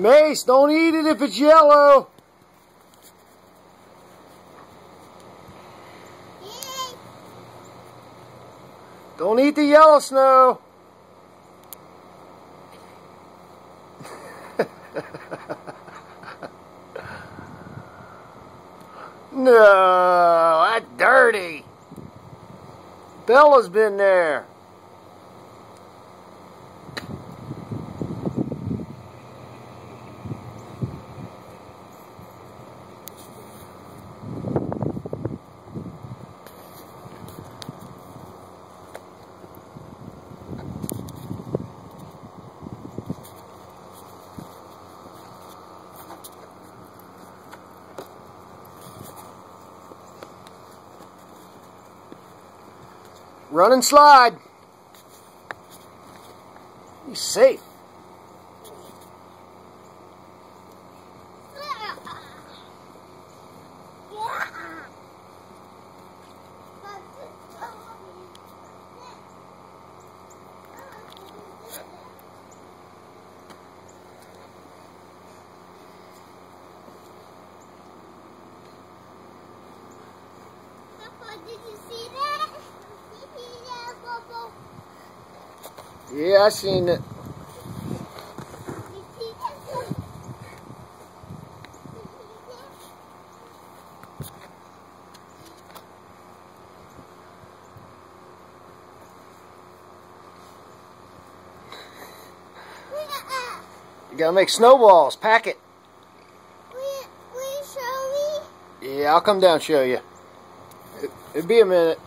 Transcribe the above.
Mace, don't eat it if it's yellow. Don't eat the yellow snow. no, that's dirty. Bella's been there. Run and slide. Be safe. Did you see that? Yeah, I seen it. You gotta make snowballs. Pack it. Will you, will you show me? Yeah, I'll come down and show you. It, it'll be a minute.